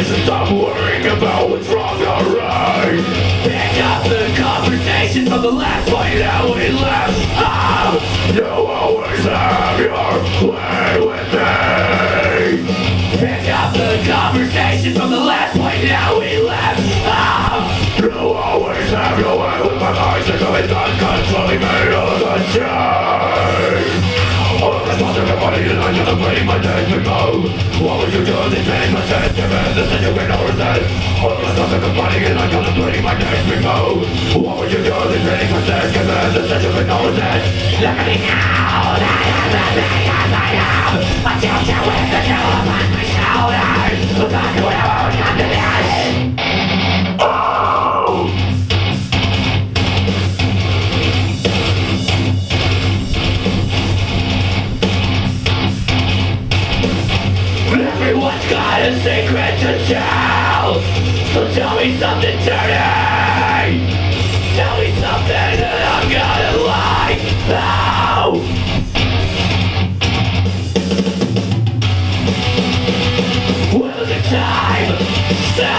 eyes and stop worrying about what's wrong or right. Pick up the conversation from the last point that we left off. You ah! always have your way with me. Pick up the conversation from the last point that we left off. You ah! always have your way with my eyes, they're controlling me. Body and gonna bring my dead to go What would you do if this my sense given the sense you can overstand All of this monster body and I'm gonna bring my dead to go What would you do if this made my sense given the sense you can overstand Look at me now, that is the thing as I am I Everyone's got a secret to tell. So tell me something dirty. Tell me something that I'm gonna like. Oh Will the time? So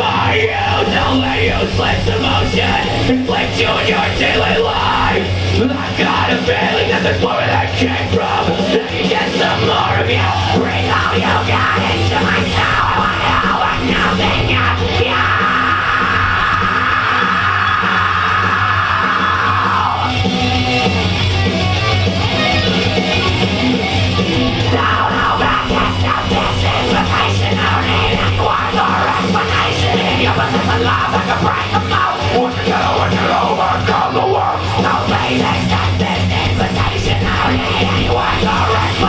are you Don't let useless emotion Inflict you in your daily life? I've got a feeling that there's more where that came from